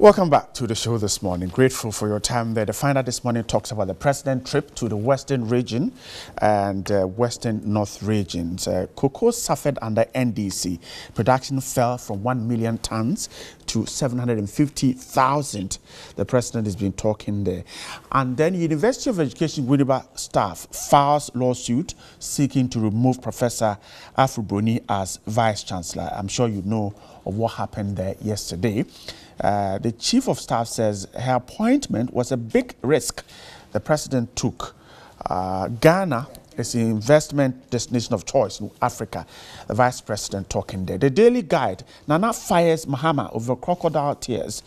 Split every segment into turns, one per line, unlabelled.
Welcome back to the show this morning. Grateful for your time there. The finder this morning talks about the president trip to the western region and uh, western north regions. Uh, cocoa suffered under NDC. Production fell from 1 million tons to 750,000. The president has been talking there. And then University of Education Winneba staff files lawsuit seeking to remove Professor Afful Broni as vice chancellor. I'm sure you know of what happened there yesterday. Uh, the chief of staff says her appointment was a big risk the president took. Uh, Ghana is the investment destination of choice in Africa. The vice president talking there. The Daily Guide, Nana fires Mahama over crocodile tears.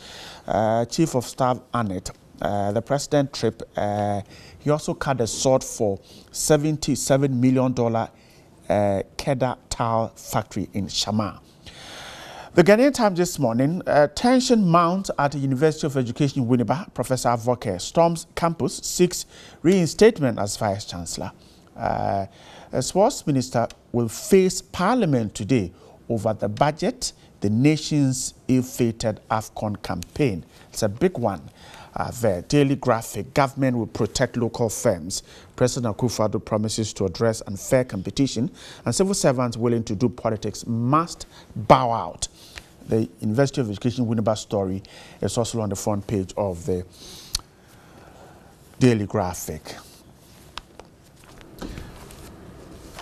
Uh, chief of staff Annette, uh, the president trip, uh, he also cut a sword for $77 million uh, Keda tile factory in Shama. The Ghanaian Times this morning, uh, tension mounts at the University of Education Winneba. Professor Avoke storms campus, seeks reinstatement as Vice Chancellor. Uh, a sports minister will face Parliament today over the budget, the nation's ill-fated AFCON campaign. It's a big one. Uh, there. Daily Graphic, government will protect local firms. President Akufo-Addo promises to address unfair competition, and civil servants willing to do politics must bow out the University of Education Winneba story is also on the front page of the Daily Graphic.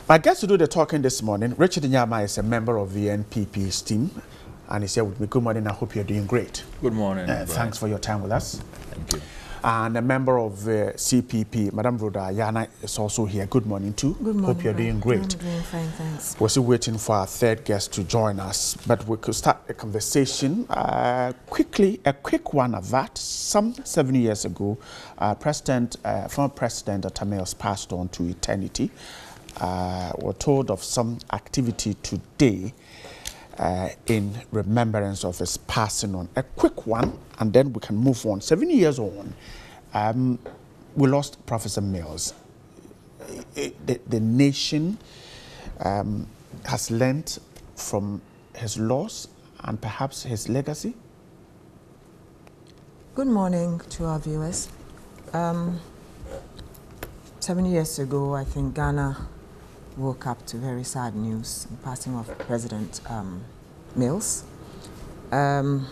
My guest to do the talking this morning, Richard Nyama is a member of the NPP's team, and he said with me, good morning, I hope you're doing great.
Good morning.
Uh, thanks for your time with us. And a member of uh, CPP, Madam Rhoda Yana, is also here. Good morning, too.
Good morning.
Hope you're doing great. I'm
doing fine, thanks.
We're still waiting for our third guest to join us, but we could start a conversation uh, quickly. A quick one of that. Some seven years ago, uh, President, uh, former President Atta passed on to eternity. Uh, we're told of some activity today uh, in remembrance of his passing on. A quick one, and then we can move on. Seven years on, um, we lost Professor Mills. The, the nation um, has learned from his loss and perhaps his legacy.
Good morning to our viewers. Um, seven years ago, I think Ghana woke up to very sad news, the passing of President um, Mills. Um,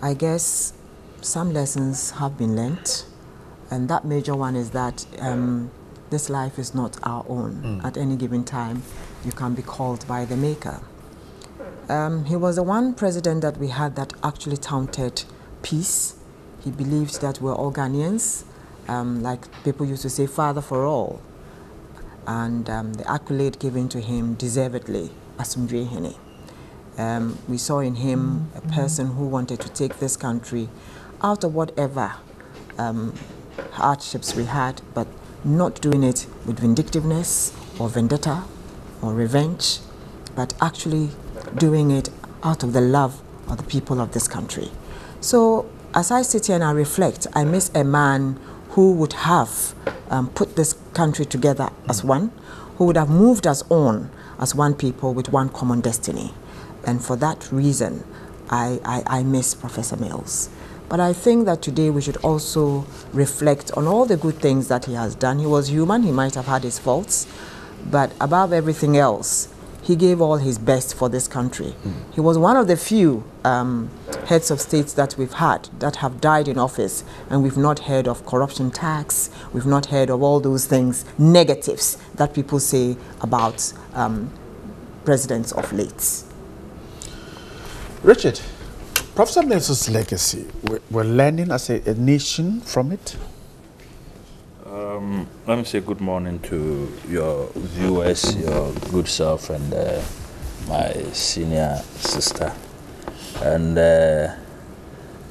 I guess some lessons have been learnt, and that major one is that um, this life is not our own. Mm. At any given time, you can be called by the Maker. Um, he was the one president that we had that actually touted peace. He believed that we're all Ghanaians, um, like people used to say, father for all and um, the accolade given to him deservedly, Asomdwee Hene. Um, we saw in him a person who wanted to take this country out of whatever um, hardships we had, but not doing it with vindictiveness or vendetta or revenge, but actually doing it out of the love of the people of this country. So as I sit here and I reflect, I miss a man who would have um, put this country together as one, who would have moved us on as one people with one common destiny. And for that reason, I, I, I miss Professor Mills. But I think that today we should also reflect on all the good things that he has done. He was human, he might have had his faults, but above everything else, he gave all his best for this country. Mm. He was one of the few um, heads of states that we've had that have died in office, and we've not heard of corruption tax, we've not heard of all those things, negatives that people say about um, presidents of late.
Richard, Professor Nelson's legacy, we're learning as a, a nation from it?
Um, let me say good morning to your viewers, your good self, and uh, my senior sister. And uh,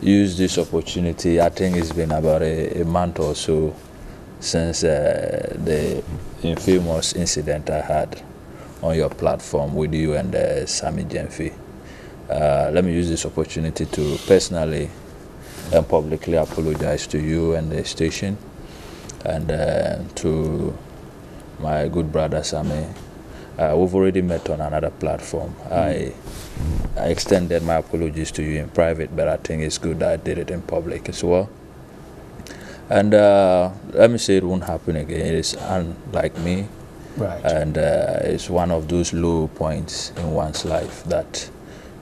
use this opportunity. I think it's been about a, a month or so since uh, the infamous incident I had on your platform with you and uh, Sammy Gyamfi. Uh, let me use this opportunity to personally and publicly apologize to you and the station and uh, to my good brother Sammy Uh, we've already met on another platform. I, I extended my apologies to you in private, but I think it's good that I did it in public as well. And uh, let me say it won't happen again. It's unlike me.
Right.
And uh, it's one of those low points in one's life that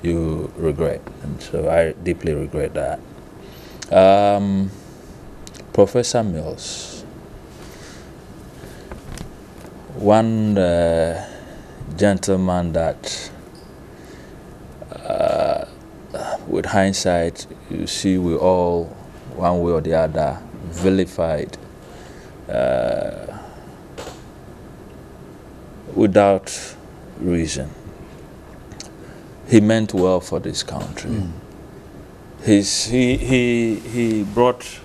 you regret. And so I deeply regret that. Um, Professor Mills, one uh, gentleman that, uh, with hindsight, you see, we all, one way or the other, vilified uh, without reason. He meant well for this country.
Mm.
His, he, he, he brought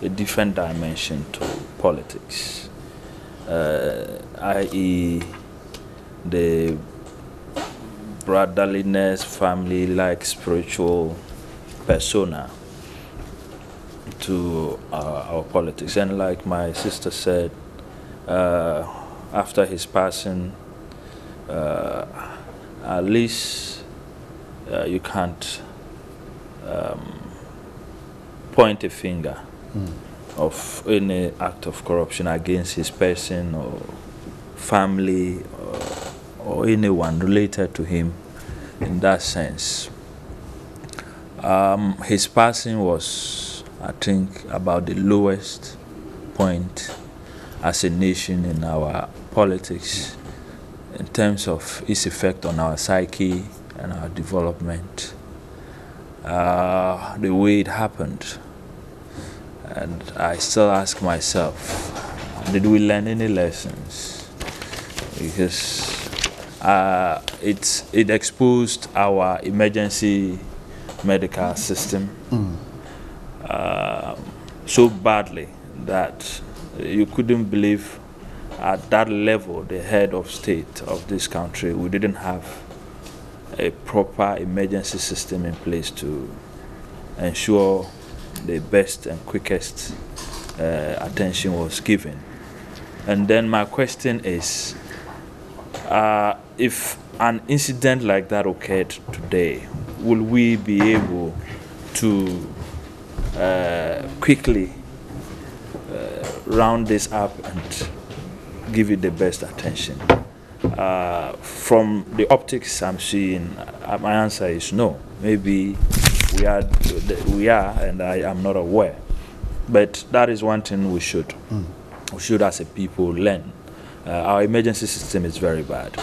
a different dimension to politics, uh, i.e., the brotherliness, family like spiritual persona to uh, our politics. And like my sister said, uh, after his passing, uh, at least uh, you can't um, point a finger
Mm.
of any act of corruption against his person or family or, or anyone related to him in that sense. Um, his passing was, I think, about the lowest point as a nation in our politics in terms of its effect on our psyche and our development. Uh, the way it happened. And I still ask myself, did we learn any lessons? Because uh, it, it exposed our emergency medical system
Mm.
uh, so badly that you couldn't believe at that level, the head of state of this country, we didn't have a proper emergency system in place to ensure the best and quickest uh, attention was given. And then my question is uh, if an incident like that occurred today, will we be able to uh, quickly uh, round this up and give it the best attention? Uh, from the optics I'm seeing, uh, my answer is no. Maybe we are, we are, and I am not aware. But that is one thing we should, we should as a people learn. Uh, our emergency system is very bad,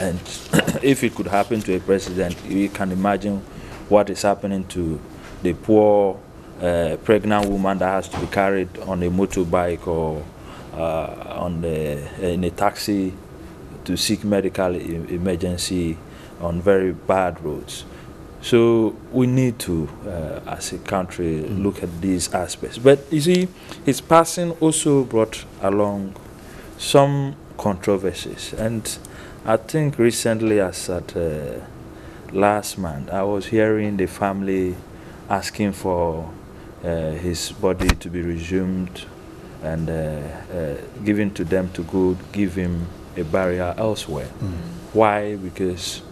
and if it could happen to a president, you can imagine what is happening to the poor uh, pregnant woman that has to be carried on a motorbike or uh, on the, in a taxi to seek medical emergency on very bad roads. So we need to, uh, as a country, look at these aspects. But you see, his passing also brought along some controversies, and I think recently, as at uh, last month, I was hearing the family asking for uh, his body to be resumed and uh, uh, given to them to go give him a burial elsewhere.
Mm.
Why? Because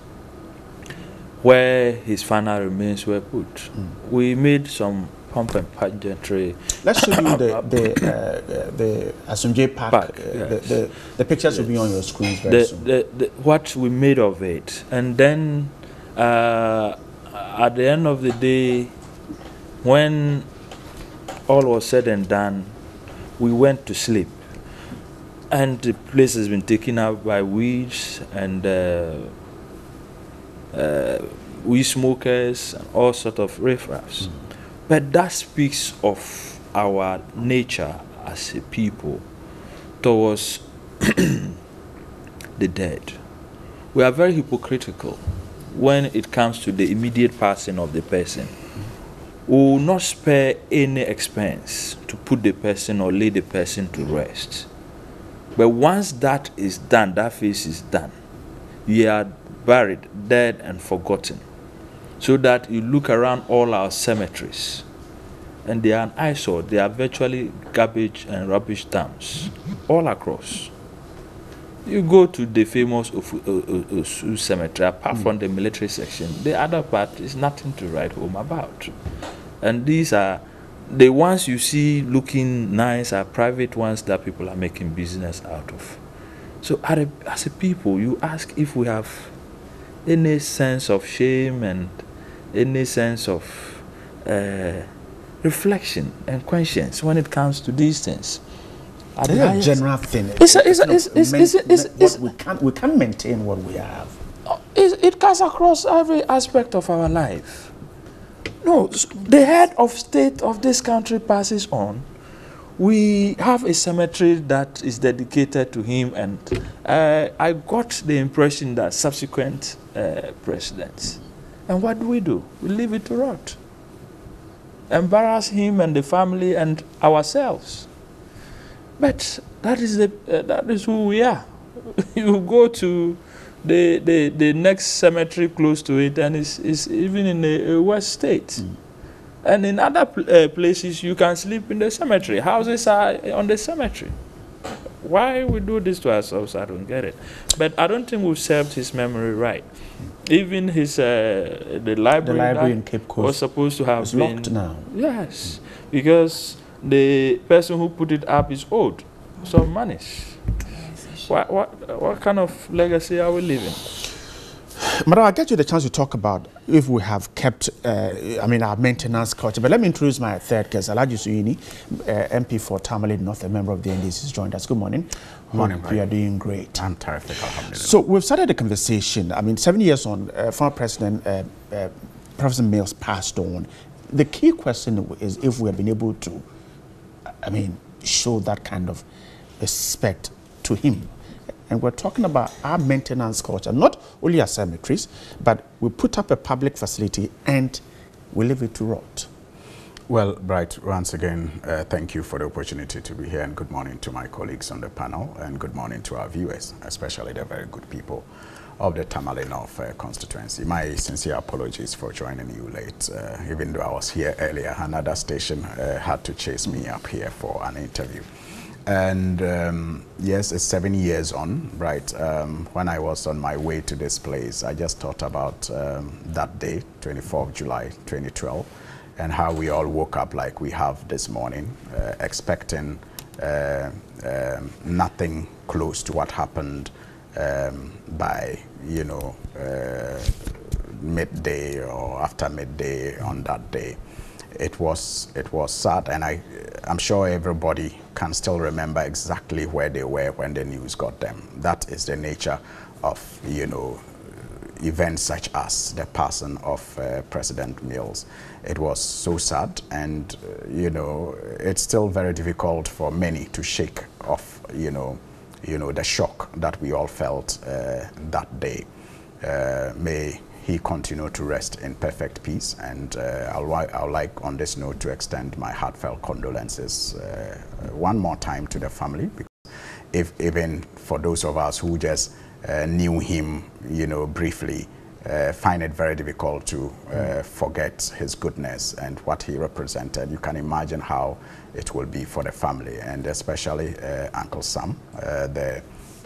where his final remains were put,
Mm.
we made some pomp and pageantry.
Let's show you the the uh, the Asomdwee Park.
Park,
uh,
yes.
the, the the pictures will be on your screens very
the,
soon.
the, the, what we made of it. And then uh, at the end of the day, when all was said and done, we went to sleep. And the place has been taken up by weeds and uh, uh, weed smokers and all sort of riffraffs. But that speaks of our nature as a people towards the dead. We are very hypocritical when it comes to the immediate passing of the person. We will not spare any expense to put the person or lay the person to rest. But once that is done, that phase is done, you are buried, dead, and forgotten. So that you look around all our cemeteries, and they are an eyesore. They are virtually garbage and rubbish dumps all across. You go to the famous Osu cemetery, apart mm. from the military section, the other part is nothing to write home about. And these are the ones you see looking nice are private ones that people are making business out of. So as a people, you ask if we have any sense of shame and any sense of uh, reflection and conscience when it comes to these things.
It's a general thing.
It's, it's, it's, it's, it's, it's, it's,
we, can't, we can't maintain what we have.
It, it cuts across every aspect of our life. No, the head of state of this country passes on. We have a cemetery that is dedicated to him, and uh, I got the impression that subsequent uh, presidents. And what do we do? We leave it to rot. Embarrass him and the family and ourselves. But that is, the, uh, that is who we are. you go to the, the, the next cemetery close to it, and it's, it's even in a worse State. Mm. And in other pl uh, places, you can sleep in the cemetery. Houses are on the cemetery. Why we do this to ourselves, I don't get it. But I don't think we've served his memory right. Even his uh, the library,
the library in Cape Coast
was supposed to have
been locked now.
Yes, because the person who put it up is owed some money. What, what, what kind of legacy are we leaving?
Madam, I'll get you the chance to talk about if we have kept, uh, I mean, our maintenance culture. But let me introduce my third guest, Alhaji Suhuyini, uh, MP for Tamale North, a member of the NDC, has joined us. Good morning.
Good morning.
You are doing great.
I'm terrific,
So we've started the conversation. I mean, seven years on, uh, former President uh, uh, Professor Mills passed on. The key question is if we have been able to, I mean, show that kind of respect to him and we're talking about our maintenance culture, not only our cemeteries, but we put up a public facility and we leave it to rot.
Well, Bright, once again, uh, thank you for the opportunity to be here and good morning to my colleagues on the panel and good morning to our viewers, especially the very good people of the Tamale North uh, constituency. My sincere apologies for joining you late, uh, even though I was here earlier. Another station uh, had to chase me up here for an interview. And um, yes, it's seven years on, right? Um, when I was on my way to this place, I just thought about um, that day, 24th July 2012, and how we all woke up like we have this morning, uh, expecting uh, um, nothing close to what happened um, by, you know, uh, midday or after midday on that day it was it was sad, and I I'm sure everybody can still remember exactly where they were when the news got them. That is the nature of you know events such as the passing of uh, President Mills. It was so sad, and uh, you know it's still very difficult for many to shake off you know you know the shock that we all felt uh, that day. Uh, may he continued to rest in perfect peace. And uh, I'll, like on this note to extend my heartfelt condolences uh, one more time to the family. Because if even for those of us who just uh, knew him, you know, briefly, uh, find it very difficult to uh, forget his goodness and what he represented. You can imagine how it will be for the family and especially uh, Uncle Sam, the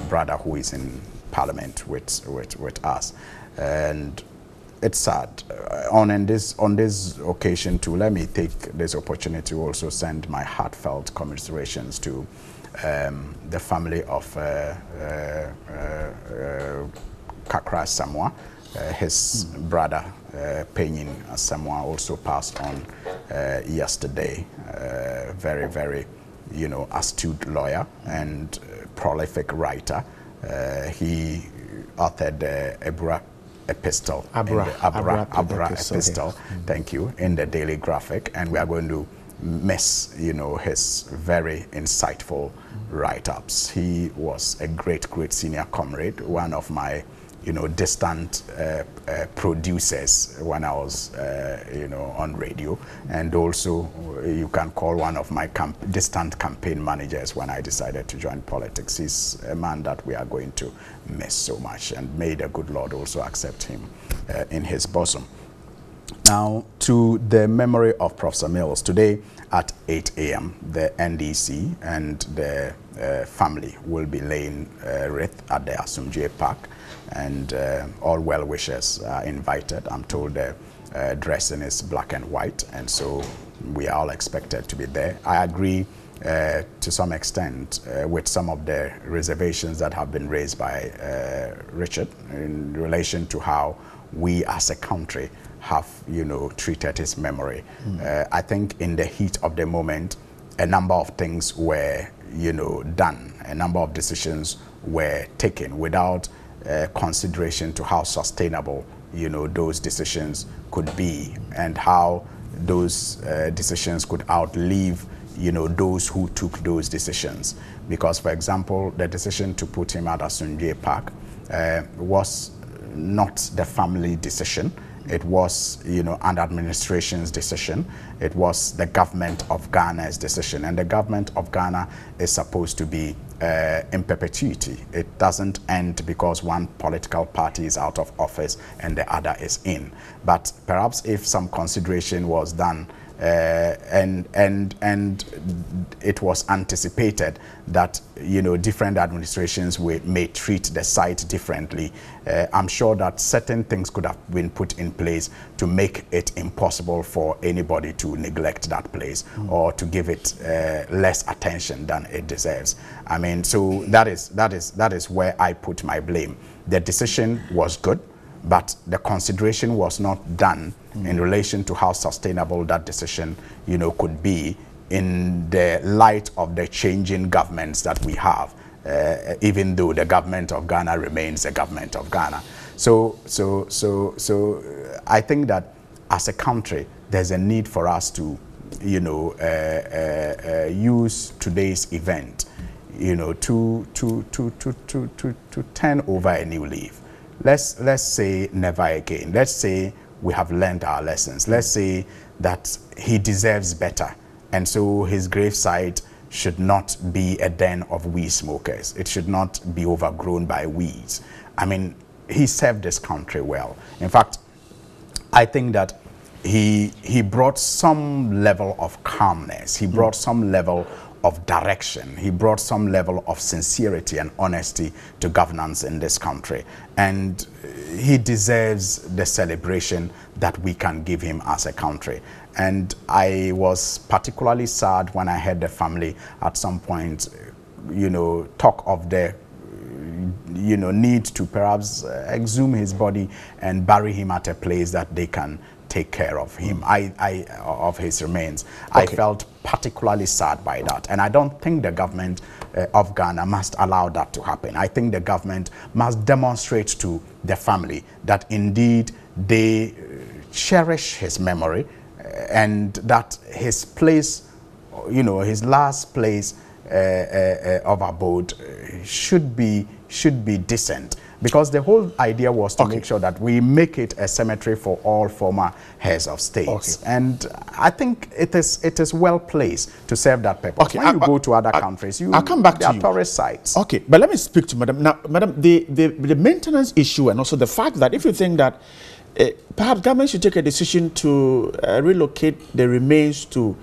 brother who is in parliament with, with, with us and it's sad. Uh, on this on this occasion too, let me take this opportunity to also send my heartfelt commiserations to um, the family of uh, uh, uh Kakra Samoa. Uh, his mm. brother, uh, Penyin Samoa, also passed on yesterday. very, very, you know, astute lawyer and prolific writer. he authored uh, Ebra epistle.
Abra.
The, Abra, Abra, Abra epistle. epistle. -hmm. Thank you. In the Daily Graphic. And we are going to miss, you know, his very insightful write-ups. He was a great, great senior comrade, one of my you know, distant uh, uh, producers when I was, uh, you know, on radio. And also, you can call one of my camp distant campaign managers when I decided to join politics. He's a man that we are going to miss so much. And may the good Lord also accept him uh, in his bosom. Now, to the memory of Professor Mills, today at 8 a.m., the NDC and the uh, family will be laying uh, wreath at the Asomdwee Park, and uh, all well wishers are invited. I'm told the uh, dressing is black and white, and so we are all expected to be there. I agree uh, to some extent uh, with some of the reservations that have been raised by uh, Richard in relation to how we as a country have, you know, treated his memory. Mm. I think in the heat of the moment, a number of things were, you know, done. A number of decisions were taken without uh, consideration to how sustainable, you know, those decisions could be and how those uh, decisions could outlive you know, those who took those decisions. Because, for example, the decision to put him out at Asomdwee Park uh, was not the family decision. It was, you know, an administration's decision. It was the government of Ghana's decision. And the government of Ghana is supposed to be uh, in perpetuity. It doesn't end because one political party is out of office and the other is in. But perhaps if some consideration was done uh, and and and it was anticipated that you know different administrations may, may treat the site differently. Uh, I'm sure that certain things could have been put in place to make it impossible for anybody to neglect that place mm. or to give it uh, less attention than it deserves. I mean, so that is that is that is where I put my blame. The decision was good but the consideration was not done mm. in relation to how sustainable that decision, you know, could be in the light of the changing governments that we have, uh, even though the government of Ghana remains the government of Ghana. So, so, so, so I think that as a country, there's a need for us to, you know, uh, uh, uh use today's event, you know, to, to, to, to, to, to, to turn over a new leaf let's let's say never again. Let's say we have learned our lessons. Let's say that he deserves better, and so his gravesite should not be a den of weed smokers. It should not be overgrown by weeds. I mean, he served this country well. In fact, I think that he he brought some level of calmness. He mm. brought some level of direction. He brought some level of sincerity and honesty to governance in this country. And he deserves the celebration that we can give him as a country. And I was particularly sad when I heard the family at some point, you know, talk of the you know, need to perhaps exhume his body and bury him at a place that they can take care of him, I, I, of his remains. Okay. I felt particularly sad by that. And I don't think the government uh, of Ghana must allow that to happen. I think the government must demonstrate to the family that indeed they uh, cherish his memory uh, and that his place, you know, his last place uh, uh, uh of abode should be, should be decent because the whole idea was to okay. make sure that we make it a cemetery for all former heads of states. Okay. And I think it is it is well placed to serve that purpose. Okay. When I, you I, go to other I, countries, you
I'll come back to
you. tourist sites.
Okay, but let me speak to Madam. Now, Madam, the, the, the maintenance issue and also the fact that if you think that uh, perhaps government should take a decision to uh, relocate the remains to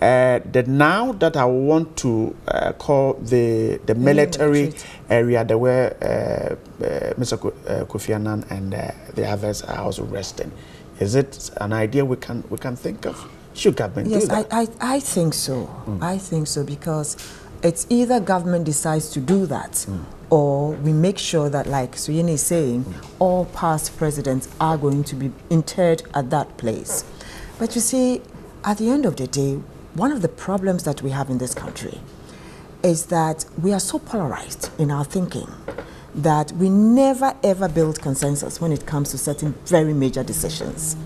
uh, the now that I want to uh, call the the military area, there were uh, uh Mr. Uh, Kofi Annan and uh, the others are also resting. Is it an idea we can we can think of? Should government
yes,
do that?
I, I, I think so. Mm. I think so because it's either government decides to do that mm. or we make sure that, like Suhuyini is saying, mm. all past presidents are going to be interred at that place. But you see, at the end of the day, one of the problems that we have in this country is that we are so polarized in our thinking that we never ever build consensus when it comes to certain very major decisions.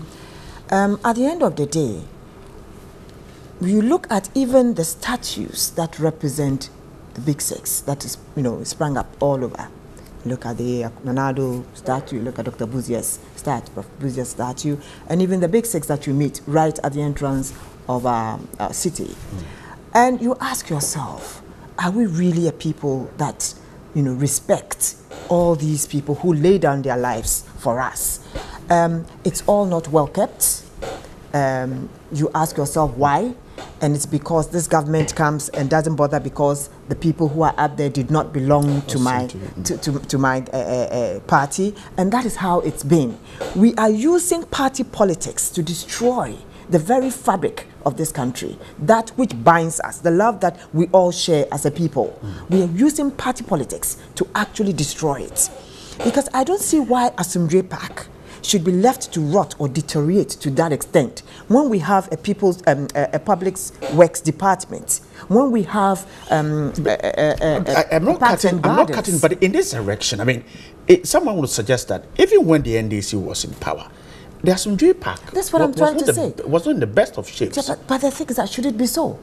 Um, at the end of the day, you look at even the statues that represent the big six that is, you know, sprang up all over. Look at the Nana Addo statue, look at Dr. Busia's statue, statue, and even the big six that you meet right at the entrance of our, our city. Mm. And you ask yourself, are we really a people that you know, respect all these people who lay down their lives for us? Um, it's all not well kept. um, you ask yourself why, and it's because this government comes and doesn't bother because the people who are up there did not belong to my to, to, to my uh, uh, uh, party, and that is how it's been. We are using party politics to destroy the very fabric of this country, that which binds us, the love that we all share as a people. Mm. We are using party politics to actually destroy it. Because I don't see why Asomdwe Park should be left to rot or deteriorate to that extent when we have a people's um, a, a public works department when we have um,
I, am not cutting i'm not cutting but in this direction i mean it, someone would suggest that even when the ndc was in power the Asomdwe Park.
That's what i'm trying to
the,
say.
was not in the best of shapes.
Yeah, but, but the thing is that should it be so?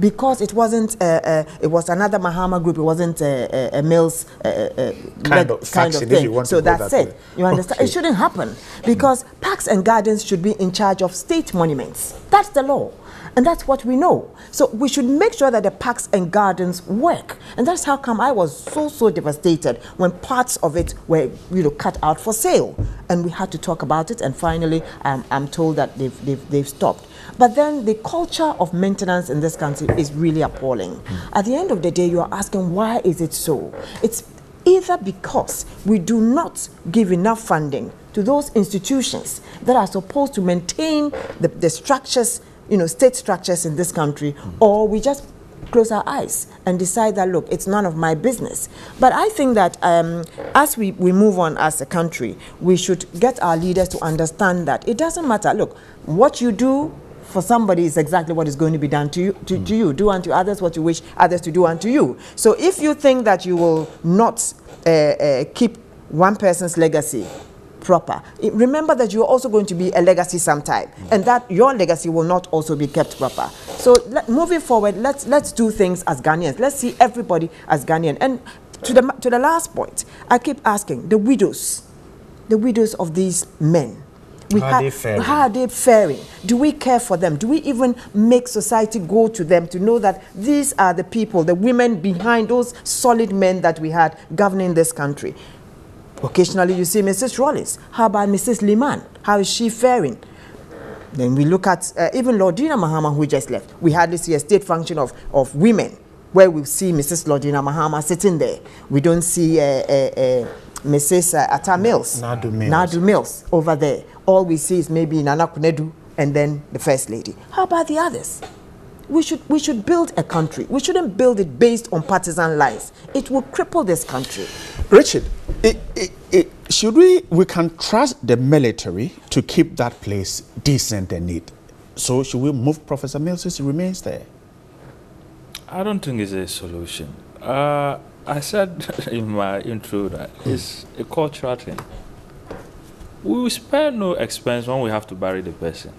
Because it wasn't uh, uh, it was another Mahama group. It wasn't a, a, a Mills uh, uh
kind, of, kind of thing.
so that's that it. way. you understand? Okay. it shouldn't happen. Because parks and gardens should be in charge of state monuments. That's the law and that's what we know. So we should make sure that the parks and gardens work. And that's how come I was so, so devastated when parts of it were, you know, cut out for sale. And we had to talk about it. And finally, I'm told that they've, they've, they've stopped. But then the culture of maintenance in this country is really appalling. At the end of the day, you are asking, why is it so? It's either because we do not give enough funding to those institutions that are supposed to maintain the, the structures you know, state structures in this country, mm. or we just close our eyes and decide that, look, it's none of my business. But I think that um, as we, we move on as a country, we should get our leaders to understand that it doesn't matter. Look, what you do for somebody is exactly what is going to be done to you. To, mm. to you. Do unto others what you wish others to do unto you. So if you think that you will not uh, uh, keep one person's legacy proper. Remember that you're also going to be a legacy sometime, and that your legacy will not also be kept proper. So let, moving forward, let's let's do things as Ghanaians. Let's see everybody as Ghanaian. And to the to the last point, I keep asking the widows, the widows of these men.
We how, are they faring?
how are they faring? Do we care for them? Do we even make society go to them to know that these are the people, the women behind those solid men that we had governing this country? Occasionally you see Mrs. Rawlings. How about Mrs. Limann? How is she faring? Then we look at uh, even Lordina Mahama who just left. We hardly see a state function of, of women where we see Mrs. Lordina Mahama sitting there. We don't see uh, uh, uh Mrs. Uh, Atta Mills,
Naadu Mills.
Naadu Mills over there. All we see is maybe Nana Konadu and then the First Lady. How about the others? we should, we should build a country. We shouldn't build it based on partisan lines. It will cripple this country.
Richard, it, it, it, should we, we can trust the military to keep that place decent and neat. So should we move Professor Mills he remains there?
I don't think it's a solution. Uh, I said in my intro that it's a cultural thing. We will spare no expense when we have to bury the person.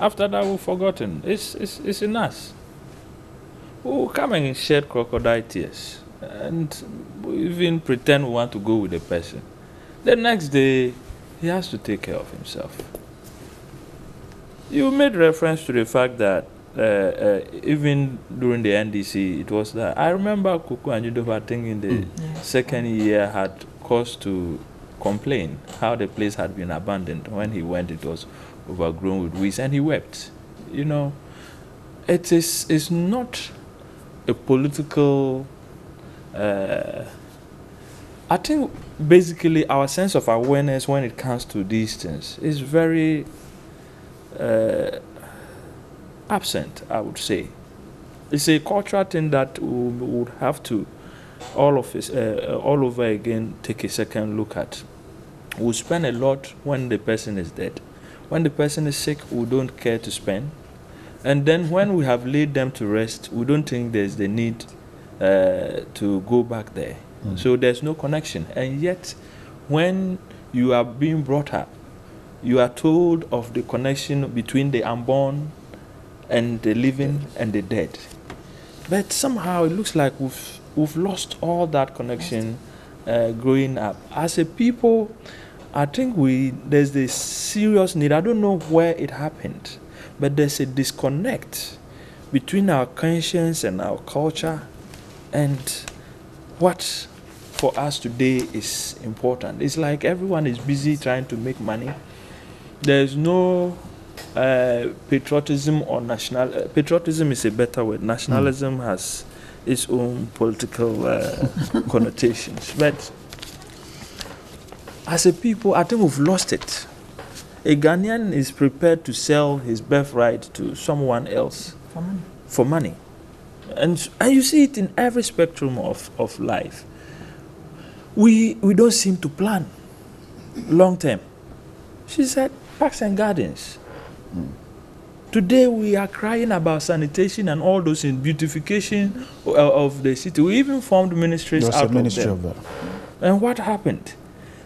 After that, we've forgotten. It's, it's, it's in us. We'll come and shed crocodile tears and even pretend we want to go with the person. The next day, he has to take care of himself. You made reference to the fact that uh, uh, even during the NDC, it was that. I remember Koku Anyidoho, I think in the mm. second year, had cause to complain how the place had been abandoned. When he went, it was overgrown with weeds, and he wept. You know, it is it's not a political. Uh, I think basically our sense of awareness when it comes to these things is very uh, absent. I would say it's a cultural thing that we would have to all of us uh, all over again take a second look at. We spend a lot when the person is dead. When the person is sick, we don't care to spend. And then when we have laid them to rest, we don't think there's the need uh, to go back there. Mm. So there's no connection. And yet, when you are being brought up, you are told of the connection between the unborn and the living and the dead. But somehow it looks like we've, we've lost all that connection uh, growing up. As a people, I think we there's this serious need. I don't know where it happened, but there's a disconnect between our conscience and our culture and what for us today is important. It's like everyone is busy trying to make money there's no uh, patriotism or national. Uh, patriotism is a better word. Nationalism mm. has its own political uh, connotations, but as a people, I think we've lost it. A Ghanaian is prepared to sell his birthright to someone else
for money.
For money. And, and you see it in every spectrum of, of life. We, we don't seem to plan long term. She said, Parks and Gardens. Mm. Today we are crying about sanitation and all those in beautification of the city. We even formed ministries
There's
out
ministry
of them.
Of
and what happened?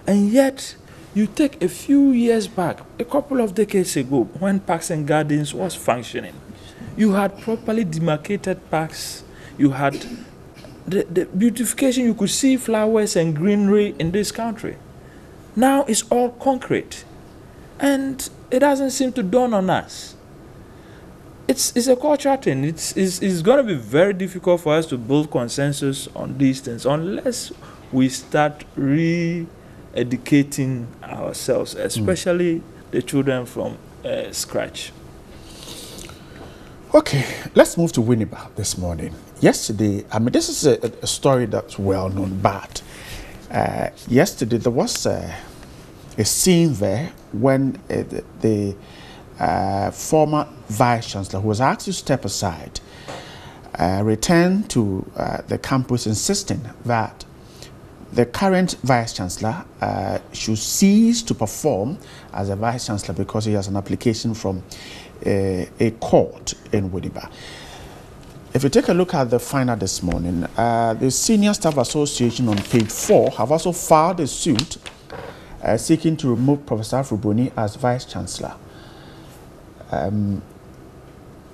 And yet, you take a few years back, a couple of decades ago, when Parks and Gardens was functioning, you had properly demarcated parks, you had the, the beautification, you could see flowers and greenery in this country. Now it's all concrete. And it doesn't seem to dawn on us. It's, it's a cultural thing. It's, it's, it's going to be very difficult for us to build consensus on these things unless we start re educating ourselves, especially mm. the children from uh, scratch.
Okay, let's move to Winneba this morning. Yesterday, I mean, this is a, a story that's well known, but uh, yesterday there was a, a, scene there when uh, the, uh, former vice chancellor, who was asked to step aside, uh, returned to uh, the campus insisting that the current vice chancellor uh, should cease to perform as a vice chancellor because he has an application from a court in Winneba. If you take a look at the Finder this morning, uh, the Senior Staff Association on page four have also filed a suit uh, seeking to remove Professor Afful-Broni as vice chancellor. Um,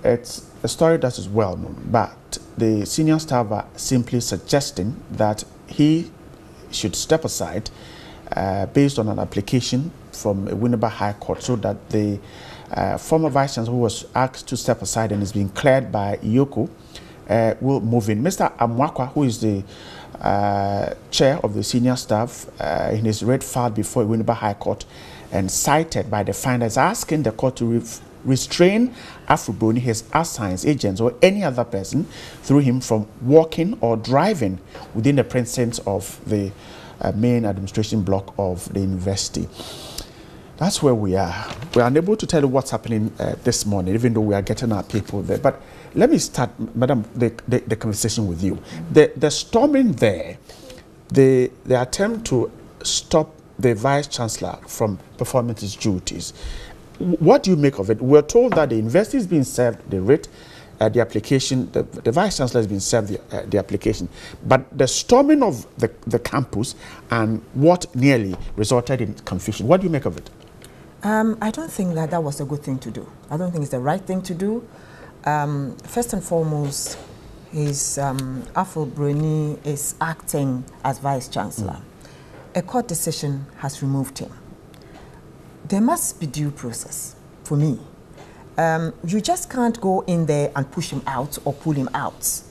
it's a story that is well known, but the senior staff are simply suggesting that he should step aside uh, based on an application from a Winneba High Court so that the uh, former vice chancellor who was asked to step aside and is being cleared by Yoko uh, will move in. Mr. Amwakwa, who is the uh, chair of the senior staff uh, in his red file before Winneba High Court and cited by the finders asking the court to re restrain Afful-Broni, his assigns, agents, or any other person through him from walking or driving within the precincts of the uh, main administration block of the university. That's where we are. We're unable to tell you what's happening uh, this morning, even though we are getting our people there. But let me start, Madam, the, the, the conversation with you. The, the storming there, the, the attempt to stop the Vice Chancellor from performing his duties, what do you make of it? We're told that the university is being served the writ, uh, the application, the, the Vice Chancellor has been served the, uh, the application. But the storming of the, the campus and what nearly resulted in confusion, what do you make of it?
Um, I don't think that that was a good thing to do. I don't think it's the right thing to do. Um, first and foremost, his um, Afful-Broni is acting as vice chancellor. A court decision has removed him. There must be due process for me. Um, you just can't go in there and push him out or pull him out.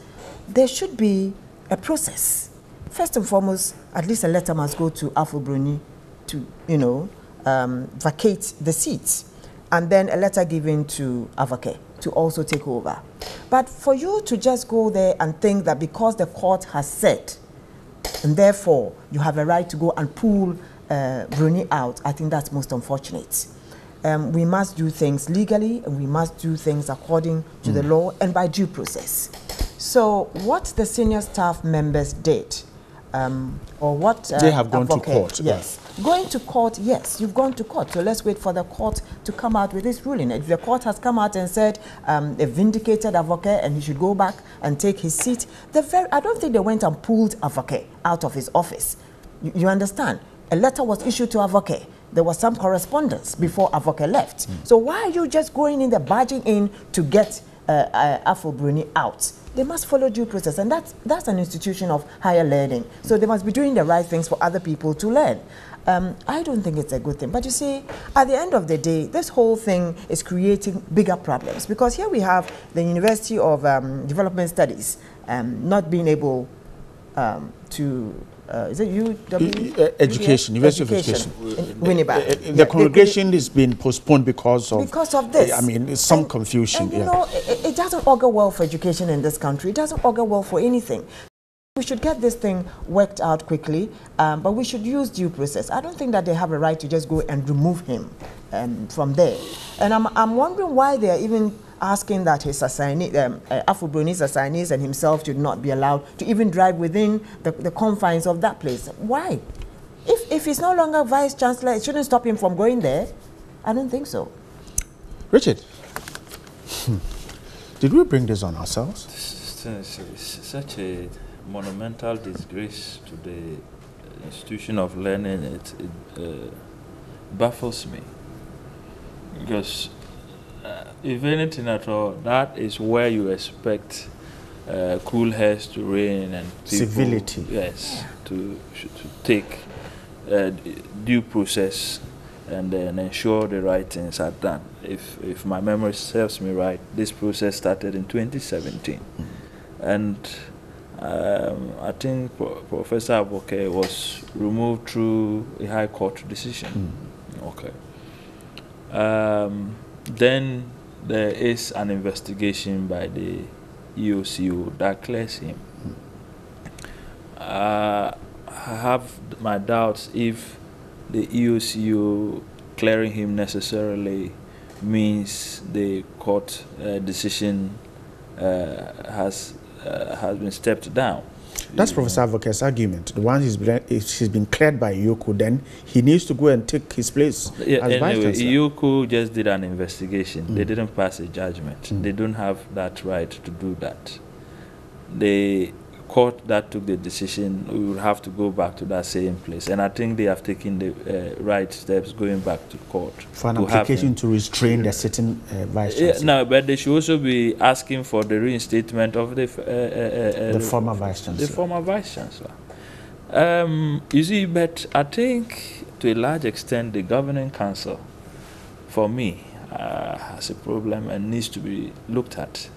There should be a process. First and foremost, at least a letter must go to Afful-Broni to, you know, um, vacate the seats, and then a letter given to Avoke to also take over. But for you to just go there and think that because the court has said, and therefore you have a right to go and pull uh, Broni out, I think that's most unfortunate. Um, we must do things legally and we must do things according to mm. the law and by due process. So what the senior staff members did, um, or what
uh, they have gone to court.
Yes, Going to court, yes, you've gone to court. So let's wait for the court to come out with this ruling. If the court has come out and said um, they vindicated Avoke and he should go back and take his seat, the very, I don't think they went and pulled Avoke out of his office. You, you understand? A letter was issued to Avoke there was some correspondence before Avoke left. Mm. So why are you just going in there, barging in to get uh, uh, Afful-Broni out? They must follow due process, and that's, that's an institution of higher learning. So they must be doing the right things for other people to learn. Um, I don't think it's a good thing. But you see, at the end of the day, this whole thing is creating bigger problems because here we have the University of um, Development Studies um, not being able um, to uh, is it UW?
Uh, education, University of Education.
In Winneba. Uh,
the yeah, congregation is being postponed because of
because of this.
I mean, some
and,
confusion.
And you
yeah.
know, it, it doesn't augur well for education in this country. It doesn't augur well for anything. We should get this thing worked out quickly, um, but we should use due process. I don't think that they have a right to just go and remove him um, from there. And I'm, I'm wondering why they're even asking that his assignee, um, uh, Afful-Broni's assignees and himself should not be allowed to even drive within the, the confines of that place. Why? If, if he's no longer vice chancellor, it shouldn't stop him from going there. I don't think so.
Richard, did we bring this on ourselves?
It's, such a monumental disgrace to the institution of learning. It, it uh, baffles me because uh, if anything at all, that is where you expect uh, cool heads to reign and
people, civility.
Yes, to to take uh, due process and then ensure the right things are done. If if my memory serves me right, this process started in 2017, mm. and um, I think Pro Professor Avoke was removed through a High Court decision. Mm. Okay. Um, then there is an investigation by the EOCO that clears him. Uh, I have my doubts if the EOCO clearing him necessarily means the court uh, decision uh, has has been stepped down.
That's Professor Avoke's argument. The one he's been, he's been cleared by EOCO, then he needs to go and take his place
yeah, as anyway, EOCO just did an investigation. Mm. They didn't pass a judgment. Mm. They don't have that right to do that. They court that took the decision, we will have to go back to that same place. And I think they have taken the uh, right steps going back to court.
For an to application to restrain the sitting uh, vice
chancellor. Yeah, no, but they should also be asking for the reinstatement of the uh,
uh, uh the former vice chancellor.
The former vice chancellor. Um, you see, but I think to a large extent the governing council, for me, uh, has a problem and needs to be looked at.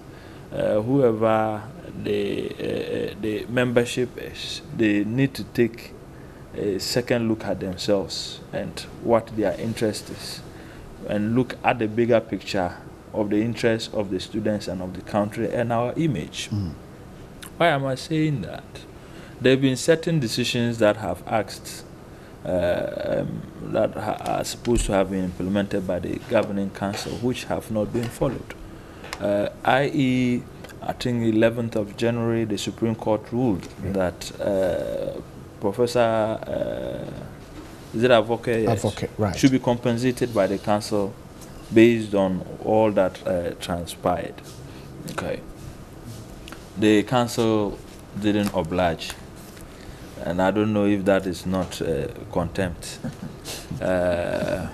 Whoever the, uh, the membership is, they need to take a second look at themselves and what their interest is and look at the bigger picture of the interests of the students and of the country and our image. Mm. Why am I saying that? There have been certain decisions that have asked uh, um, that are supposed to have been implemented by the governing council, which have not been followed. Uh, i.e., I think 11th of January, the Supreme Court ruled yeah. that uh, Professor uh, is it Avoke?
Yes, Avoke, right.
Should be compensated by the council based on all that uh, transpired. Okay. The council didn't oblige, and I don't know if that is not uh, contempt. Uh,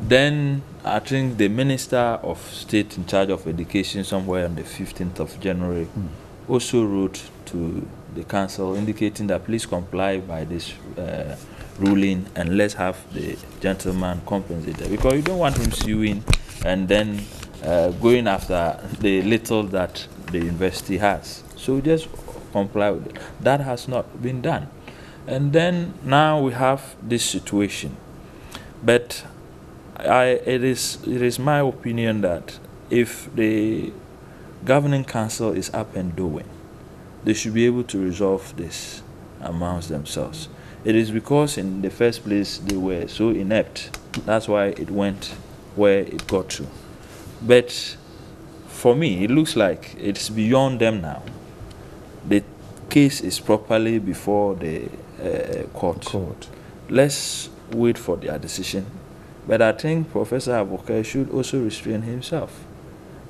then I think the Minister of State in charge of education, somewhere on the 15th of January, mm. also wrote to the council indicating that please comply by this uh, ruling and let's have the gentleman compensated because you don't want him suing and then uh, going after the little that the university has. So just comply with it. That has not been done. And then now we have this situation. But I, it, is, it is my opinion that if the governing council is up and doing, they should be able to resolve this amongst themselves. It is because in the first place they were so inept. That's why it went where it got to. But for me, it looks like it's beyond them now. The case is properly before the uh, court.
court.
Let's wait for their decision but I think Professor Avoke should also restrain himself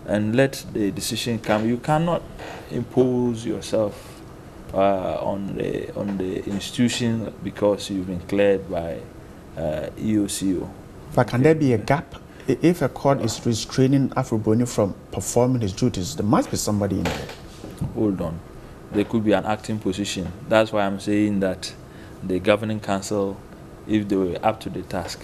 and let the decision come. You cannot impose yourself uh, on the on the institution because you've been cleared by uh, EOCO.
But can there be a gap if a court is restraining Afful-Broni from performing his duties? There must be somebody in there.
Hold on, there could be an acting position. That's why I'm saying that the governing council, if they were up to the task,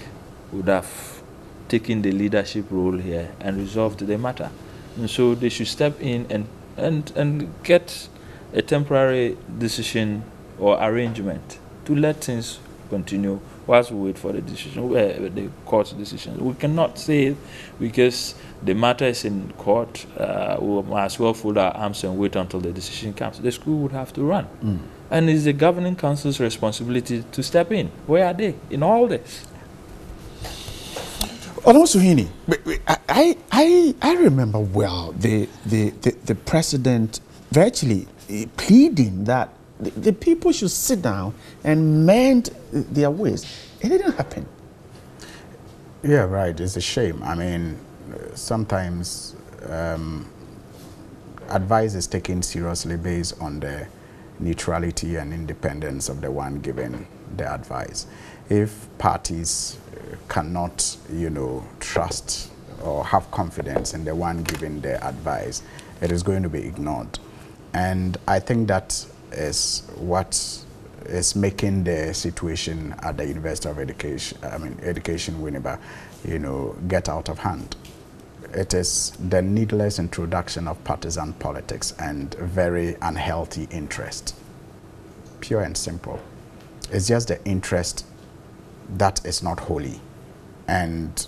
would have taken the leadership role here and resolved the matter. And so they should step in and, and, and get a temporary decision or arrangement to let things continue whilst we wait for the decision, uh, the court's decision. We cannot say because the matter is in court, uh, we might as well fold our arms and wait until the decision comes. The school would have to run. Mm. And it's the governing council's responsibility to step in. Where are they in all this?
Olamo I, I, I remember well the, the, the, the president virtually pleading that the, the, people should sit down and mend their ways. It didn't happen.
Yeah, right. It's a shame. I mean, sometimes um, advice is taken seriously based on the neutrality and independence of the one giving the advice. If parties cannot, you know, trust or have confidence in the one giving the advice, it is going to be ignored. And I think that is what is making the situation at the University of Education, I mean, Education Winneba, you know, get out of hand. It is the needless introduction of partisan politics and very unhealthy interest. Pure and simple. It's just the interest that is not holy and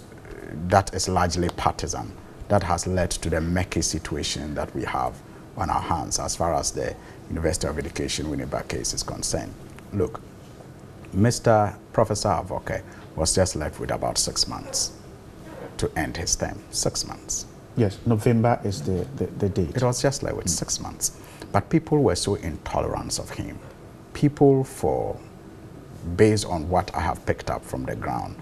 that is largely partisan. That has led to the murky situation that we have on our hands as far as the University of Education Winneba case is concerned. Look, Mr. Professor Avoke was just left with about six months to end his term. Six months.
Yes, November is the, the, the date.
It was just like with mm. six months. But people were so intolerant of him. People for, based on what I have picked up from the ground,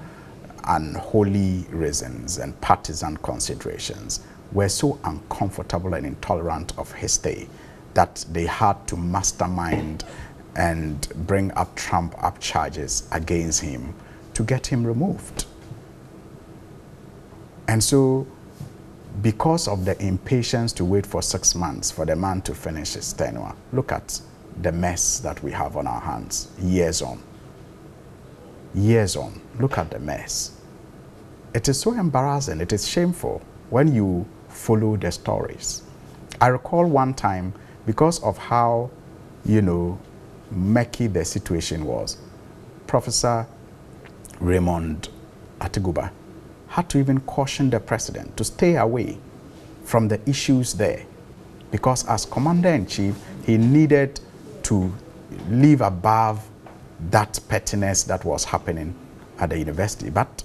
unholy reasons and partisan considerations were so uncomfortable and intolerant of his stay that they had to mastermind and bring up trump up charges against him to get him removed. And so, because of the impatience to wait for six months for the man to finish his tenure, look at the mess that we have on our hands years on. Years on. Look at the mess. It is so embarrassing, it is shameful when you follow the stories. I recall one time, because of how, you know, murky the situation was, Professor Raymond Atuguba had to even caution the president to stay away from the issues there because as commander-in-chief, he needed to live above that pettiness that was happening at the university. But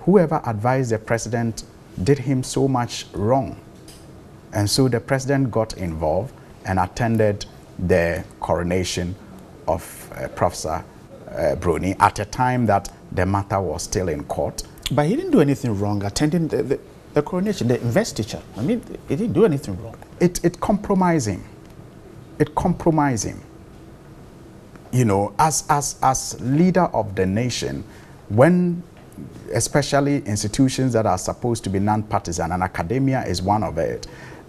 whoever advised the president did him so much wrong. And so the president got involved and attended the coronation of uh, Professor uh, Broni at a time that the matter was still in court.
But he didn't do anything wrong attending the, the, the coronation, the investiture. I mean, he didn't do anything wrong.
It, it compromised him. It compromised him. You know, as, as, as leader of the nation, when especially institutions that are supposed to be non-partisan, and academia is one of it,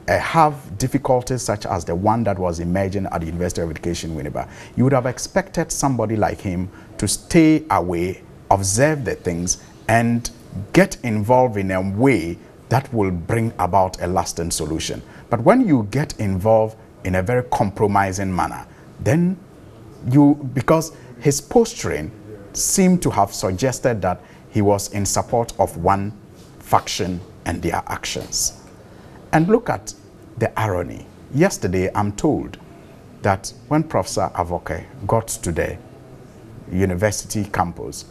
uh, have difficulties such as the one that was emerging at the University of Education, Winneba, you would have expected somebody like him to stay away, observe the things, and get involved in a way that will bring about a lasting solution. But when you get involved in a very compromising manner, then you, because his posturing seemed to have suggested that he was in support of one faction and their actions. And look at the irony. Yesterday, I'm told that when Professor Avoke got to the university campus,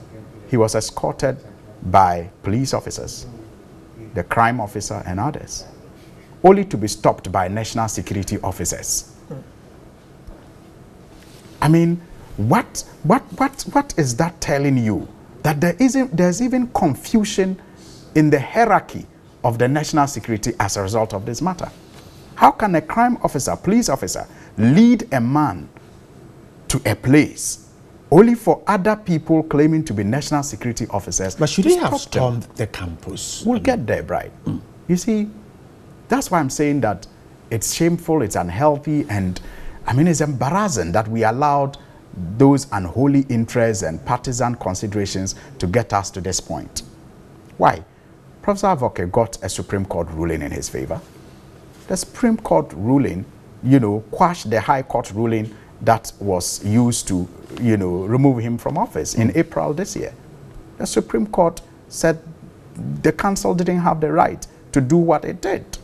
he was escorted by police officers, the crime officer, and others, only to be stopped by national security officers. I mean, what, what, what, what is that telling you? That there isn't, there's even confusion in the hierarchy of the national security as a result of this matter. How can a crime officer, police officer, lead a man to a place only for other people claiming to be national security officers.
But should they have stormed them. the campus?
We'll get there, right? Mm. You see, that's why I'm saying that it's shameful, it's unhealthy, and I mean, it's embarrassing that we allowed those unholy interests and partisan considerations to get us to this point. Why? Professor Avoke got a Supreme Court ruling in his favor. The Supreme Court ruling, you know, quashed the High Court ruling that was used to, you know, remove him from office in April this year. The Supreme Court said the council didn't have the right to do what it did.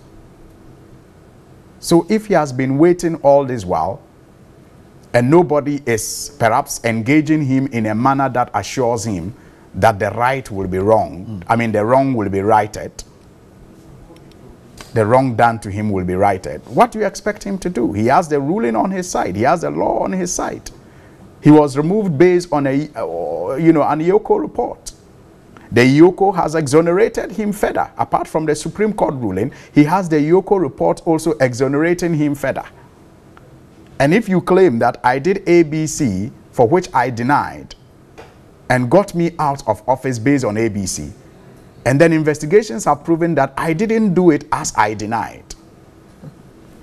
So if he has been waiting all this while and nobody is perhaps engaging him in a manner that assures him that the right will be wrong, mm. I mean the wrong will be righted, the wrong done to him will be righted. What do you expect him to do? He has the ruling on his side. He has the law on his side. He was removed based on a, uh, you know, an EOCO report. The EOCO has exonerated him further. Apart from the Supreme Court ruling, he has the EOCO report also exonerating him further. And if you claim that I did ABC for which I denied and got me out of office based on ABC, and then investigations have proven that I didn't do it as I denied.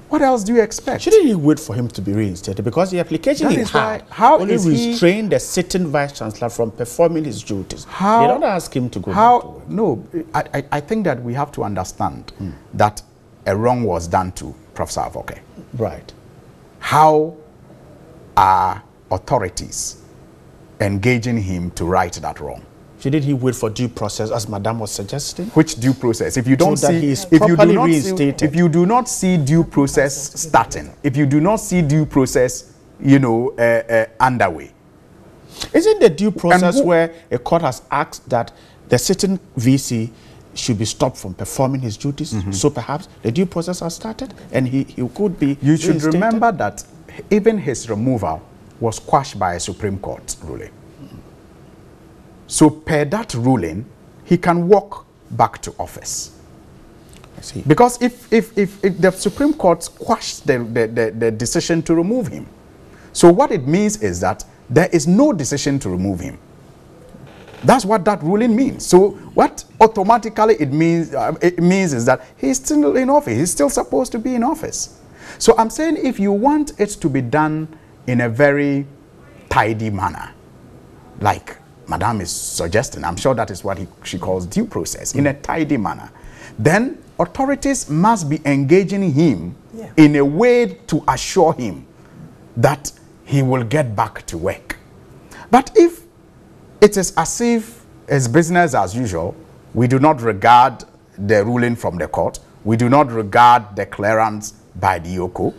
What else do you expect?
Shouldn't you wait for him to be reinstated? Because the application that he had how only restrained the sitting vice chancellor from performing his duties. How, they don't ask him to go
how, No, I, I think that we have to understand hmm. that a wrong was done to Professor Avoke.
Right.
How are authorities engaging him to right that wrong?
Shouldn't he wait for due process, as Madame was suggesting?
Which due process? If you don't so see, if you do not see, if you do not see due process starting, if you do not see due process, you know, uh, uh, underway,
isn't the due process where a court has asked that the sitting VC should be stopped from performing his duties? Mm -hmm. So perhaps the due process has started, and he, he could be.
You should remember that even his removal was quashed by a Supreme Court ruling. So per that ruling, he can walk back to office. I see. Because if, if, if, if the Supreme Court quashed the, the, the, the decision to remove him, so what it means is that there is no decision to remove him. That's what that ruling means. So what automatically it means, uh, it means is that he's still in office. He's still supposed to be in office. So I'm saying if you want it to be done in a very tidy manner, like Madame is suggesting, I'm sure that is what he, she calls due process, in a tidy manner, then authorities must be engaging him yeah. in a way to assure him that he will get back to work. But if it is as if it's business as usual, we do not regard the ruling from the court, we do not regard the clearance by the EOCO,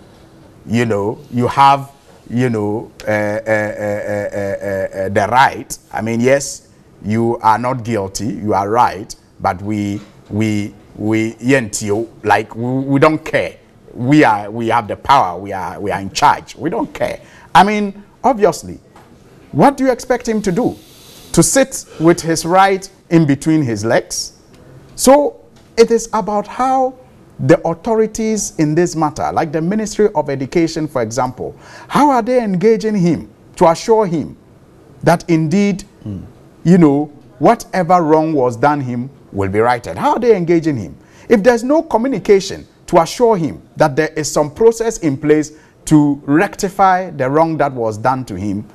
you know, you have you know, uh, uh, uh, the right. I mean, yes, you are not guilty, you are right, but we, we, we, like, we, we don't care. We are, we have the power, we are, we are in charge. We don't care. I mean, obviously, what do you expect him to do? To sit with his right in between his legs? So it is about how the authorities in this matter, like the Ministry of Education, for example, how are they engaging him to assure him that indeed, mm. you know, whatever wrong was done him will be righted? How are they engaging him? If there's no communication to assure him that there is some process in place to rectify the wrong that was done to him,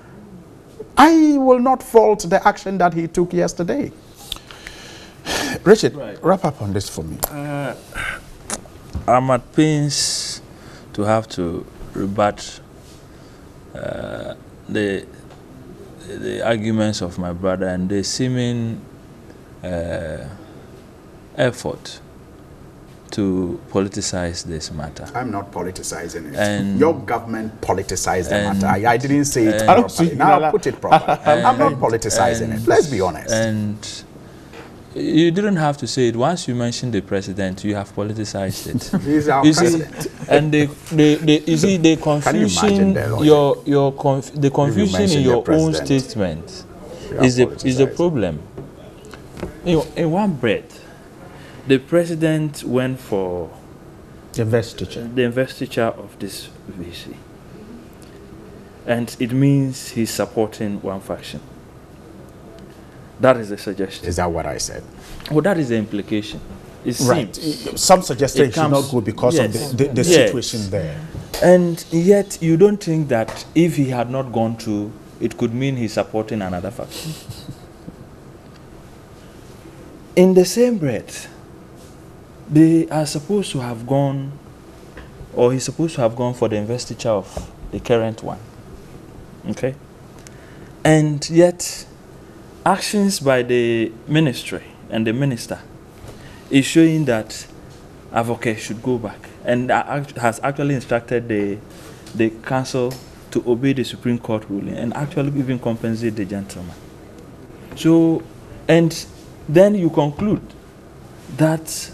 I will not fault the action that he took yesterday.
Richard, right. wrap up on this for me. Uh,
I'm at pains to have to rebut uh, the the arguments of my brother and the seeming uh, effort to politicize this matter.
I'm not politicizing it. And Your government politicized the matter. I, I, didn't say it properly. Now I'll put it properly. I'm not politicizing it. Let's be honest.
And you didn't have to say it. Once you mentioned the president, you have politicized it.
He's our you president.
See, and the, the, the, you see the confusion, you your your conf, the confusion in your, your own statement is the is the problem. In, in one breath, the president went for
the investiture,
the investiture of this VC, and it means he's supporting one faction. That is the suggestion.
Is that what I said?
Well, that is the implication.
It right. Seems. Some suggest it should not go because yes. of the, the, the yes. situation there.
And yet, you don't think that if he had not gone to, it could mean he's supporting another faction. In the same breath, they are supposed to have gone, or he's supposed to have gone for the investiture of the current one. Okay? And yet, actions by the ministry and the minister is showing that Avoke should go back and has actually instructed the, the council to obey the Supreme Court ruling and actually even compensate the gentleman. So, and then you conclude that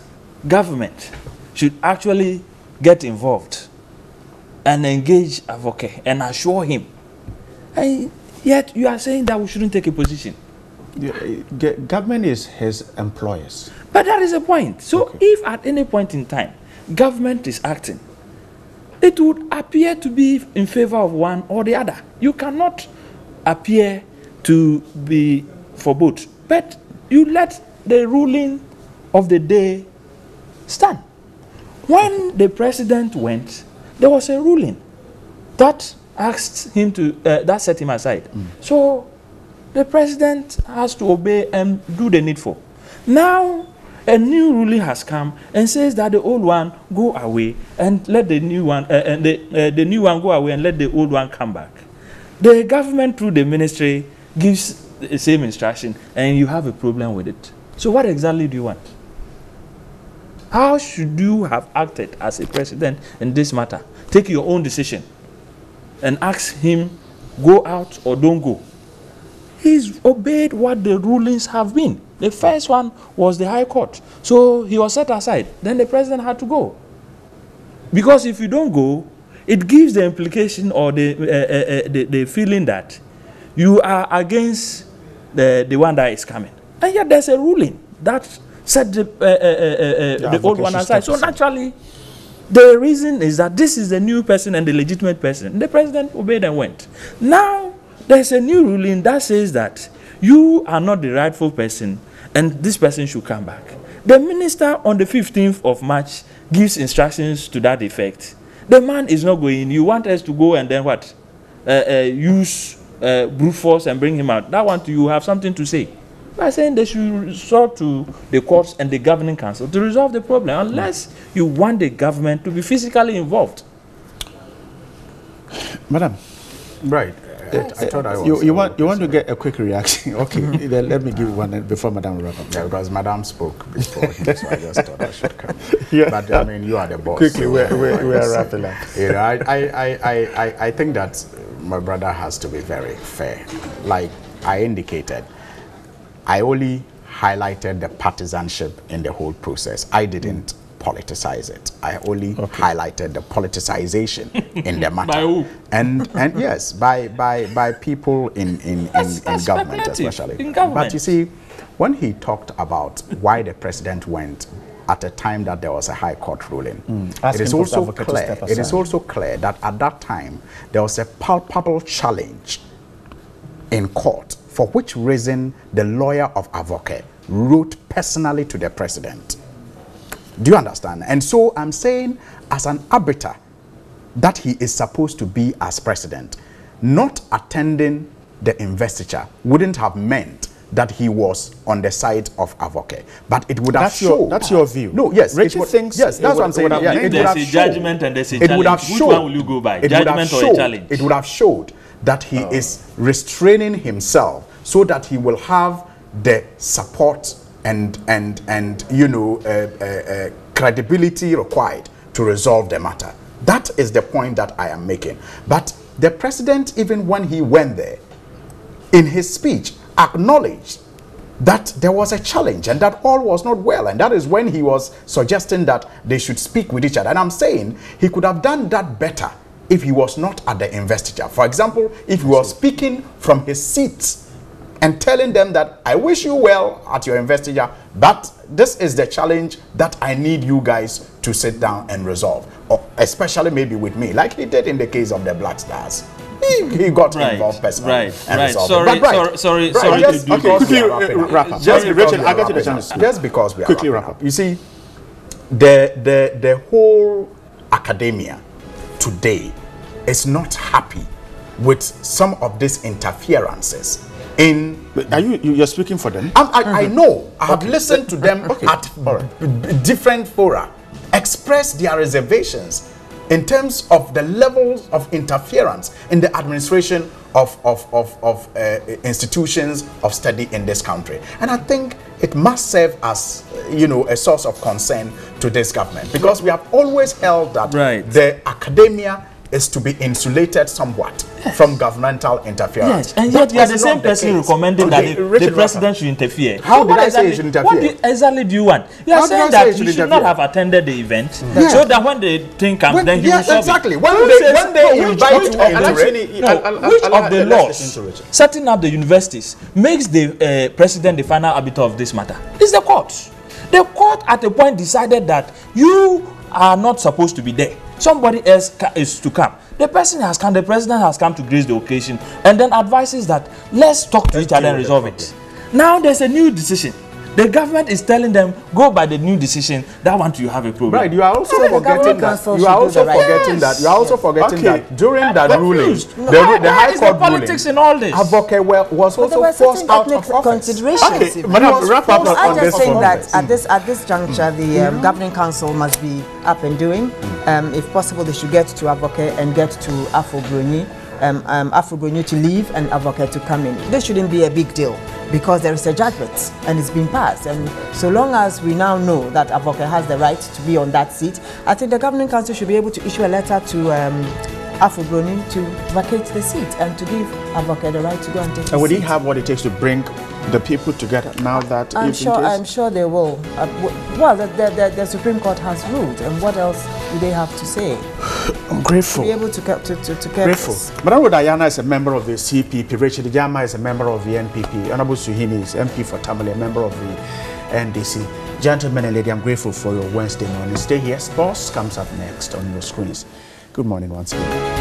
government should actually get involved and engage Avoke and assure him. And yet you are saying that we shouldn't take a position.
Government is his employers.
But that is the point. So okay. if at any point in time government is acting, it would appear to be in favor of one or the other. You cannot appear to be for both. But you let the ruling of the day stand. When the president went, there was a ruling that asked him to, uh, that set him aside. Mm. So the president has to obey and do the needful. Now, a new ruling has come and says that the old one go away and let the new one, uh, and the, uh, the new one go away and let the old one come back. The government through the ministry gives the same instruction and you have a problem with it. So what exactly do you want? How should you have acted as a president in this matter? Take your own decision and ask him, go out or don't go. He's obeyed what the rulings have been. The first one was the High Court. So he was set aside. Then the president had to go. Because if you don't go, it gives the implication or the, uh, uh, uh, the, the feeling that you are against the, the one that is coming. And yet there's a ruling that set the, uh, uh, uh, the old one aside. So naturally, the reason is that this is the new person and the legitimate person. The president obeyed and went. Now, there's a new ruling that says that you are not the rightful person and this person should come back. The minister on the 15th of March gives instructions to that effect. The man is not going. You want us to go and then what? Uh, uh, use uh, brute force and bring him out. That one to you have something to say by saying they should resort to the courts and the governing council to resolve the problem unless you want the government to be physically involved.
Madam.
Right.
I, thought I was. You, you want you want to get a quick reaction? Okay, mm-hmm. then let me give one before Madam wrap up.
Yeah, because Madame spoke before him, so I just thought I should come. yeah. But I mean, you are the boss.
Quickly, so we're, we're, we're wrapping up.
Yeah, I, I, I, I, I think that my brother has to be very fair. Like I indicated, I only highlighted the partisanship in the whole process. I didn't politicize it. I only okay. highlighted the politicization in the matter.
by who?
And and yes, by by by people in in, in, in government especially.
In government.
But you see, when he talked about why the president went at a time that there was a high court ruling, mm. it is also clear. It is also clear that at that time there was a palpable challenge in court for which reason the lawyer of Avoke wrote personally to the president. Do you understand? And so I'm saying, as an arbiter, that he is supposed to be as president, not attending the investiture wouldn't have meant that he was on the side of Avoke. But it would
that's
have shown.
Your, that's your view.
No, yes.
Richard would, thinks.
Yes, that's what I'm saying. Yeah,
it there's would have a judgment and there's a challenge. It would have Which one will you go by? Judgment or
showed,
a challenge?
It would have showed that he oh. is restraining himself so that he will have the support and and and you know uh, uh, uh, credibility required to resolve the matter. That is the point that I am making. But the president, even when he went there, in his speech, acknowledged that there was a challenge and that all was not well. And that is when he was suggesting that they should speak with each other. And I'm saying he could have done that better if he was not at the investiture. For example, if he was speaking from his seat and telling them that I wish you well at your investiture, but this is the challenge that I need you guys to sit down and resolve, or especially maybe with me, like he did in the case of the Black Stars. He, he got right, involved personally.
Right, and right. Sorry, but right, sorry, sorry, right, sorry.
Just, okay, quickly uh, wrap up. Just, Richard, I got you the chance.
Just because we are
quickly wrap
up. You see, the the the whole academia today is not happy with some of these interferences in
are you you're speaking for them
I, I, I know i have okay. listened to them okay. at right. different fora express their reservations in terms of the levels of interference in the administration of, of, of, of uh, institutions of study in this country. And I think it must serve as, you know, a source of concern to this government because we have always held that
Right.
the academia is to be insulated somewhat from governmental interference.
Yes, and yet you are the same person
case.
recommending
Okay,
that the,
Richard
the president should interfere.
How
So
did I say he
exactly-
should interfere?
What do- exactly do you want? You are
How
saying that
should
you should
interfere?
not have attended the event,
Yeah.
so that when the thing comes,
When-
then he
yes,
will
exactly. When they-
says-
when they
which-
invite
which
you
of
into
the-
it-
no,
I'll- I'll-
which
I'll-
of the laws
listen to Richard.
setting up the universities makes the uh, president the final arbiter of this matter? It's the court. The court at a point decided that you are not supposed to be there. Somebody else is to come. The person has come, the president has come to grace the occasion and then advises that let's talk to each other and resolve it. Now there's a new decision. The government is telling them go by the new decision. That one you have a problem.
Right, you are also
the
forgetting that. You are also
right
forgetting
thing.
that. You are also forgetting
Okay.
that during that ruling,
Confused.
the,
Where-
the High
is the
Court
politics
ruling,
in all this?
Avoke wa- was
But there
also
were
forced out of office.
considerations.
Okay,
He
Madam,
was
wrap up on
out.
this
I'm just saying that at this at this juncture, the um, governing council must be up and doing. Um, if possible, they should get to Avoke and get to Afful Broni, um, um, to leave and Avoke to come in. This shouldn't be a big deal because there is a judgment and it's been passed. And so long as we now know that Avoke has the right to be on that seat, I think the governing council should be able to issue a letter to. Um, Afful Broni to vacate the seat and to give Avoke the right to go and take
And would he
seat.
have what it takes to bring the people together now that
I'm sure.
case-
I'm sure they will. Uh, well, the, the, the, Supreme Court has ruled, and what else do they have to say?
I'm grateful.
To Be able to to to, to care
Grateful. Madam Diana is a member of the CPP. Richard Jama is a member of the NPP. Honorable Suhuyini is MP for Tamale, a member of the NDC. Gentlemen and lady, I'm grateful for your Wednesday morning. Stay here. Sports comes up next on your screens. Good morning once again.